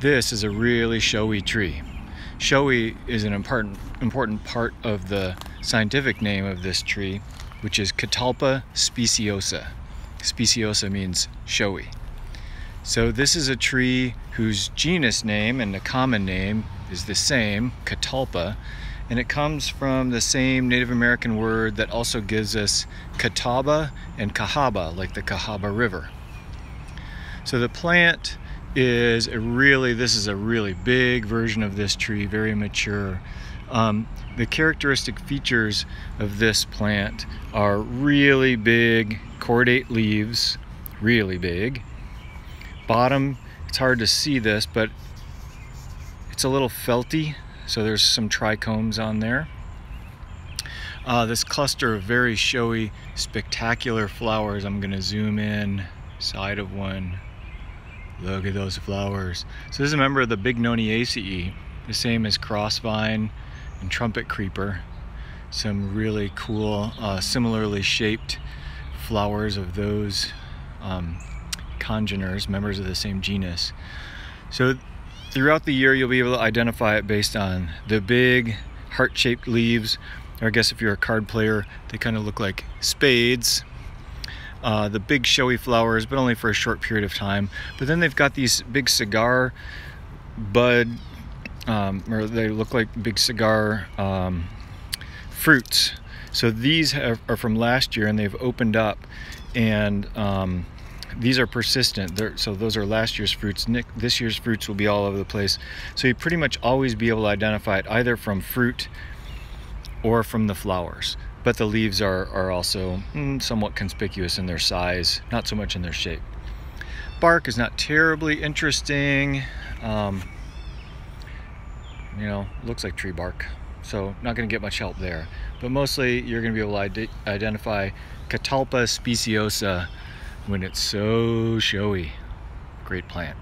This is a really showy tree. Showy is an important, important part of the scientific name of this tree, which is Catalpa speciosa. Speciosa means showy. So this is a tree whose genus name and the common name is the same, Catalpa, and it comes from the same Native American word that also gives us Catawba and Cahaba, like the Cahaba River. So the plant is a really, this is a really big version of this tree, very mature. Um, the characteristic features of this plant are really big cordate leaves, really big. Bottom, it's hard to see this, but it's a little felty, so there's some trichomes on there. Uh, this cluster of very showy, spectacular flowers, I'm gonna zoom in side of one Look at those flowers. So this is a member of the Bignoniaceae, the same as crossvine and trumpet creeper. Some really cool, uh, similarly shaped flowers of those um, congeners, members of the same genus. So throughout the year you'll be able to identify it based on the big heart-shaped leaves, or I guess if you're a card player, they kind of look like spades uh, the big showy flowers, but only for a short period of time. But then they've got these big cigar bud, um, or they look like big cigar um, fruits. So these are, are, from last year and they've opened up and um, these are persistent. They're, so those are last year's fruits. Nick, This year's fruits will be all over the place. So you pretty much always be able to identify it either from fruit or from the flowers but the leaves are, are also mm, somewhat conspicuous in their size, not so much in their shape. Bark is not terribly interesting. Um, you know, looks like tree bark, so not going to get much help there. But mostly you're going to be able to identify Catalpa speciosa when it's so showy. Great plant.